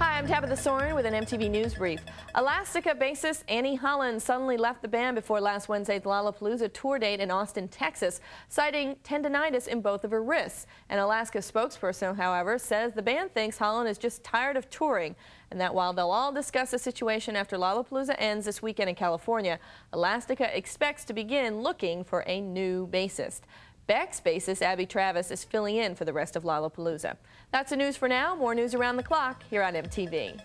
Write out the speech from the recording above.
I'm Tabitha Soren with an MTV News Brief. Elastica bassist Annie Holland suddenly left the band before last Wednesday's Lollapalooza tour date in Austin, Texas, citing tendonitis in both of her wrists. An Elastica spokesperson, however, says the band thinks Holland is just tired of touring and that while they'll all discuss the situation after Lollapalooza ends this weekend in California, Elastica expects to begin looking for a new bassist. Beck's bassist Abby Travis is filling in for the rest of Lollapalooza. That's the news for now. More news around the clock here on MTV.